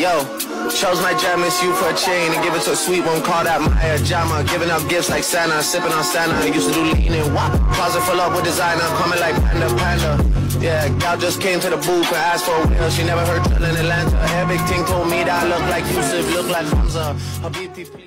Yo, chose my Miss you for a chain and give it to a sweet one Call that my Jama. Giving out gifts like Santa, sipping on Santa. Used to do lean and wop. Closet full up with designer, coming like Panda Panda. Yeah, gal just came to the booth and asked for a wheel. She never heard drill in Atlanta. Her big ting told me that I look like Yusuf, look like Hamza. Habibti, please.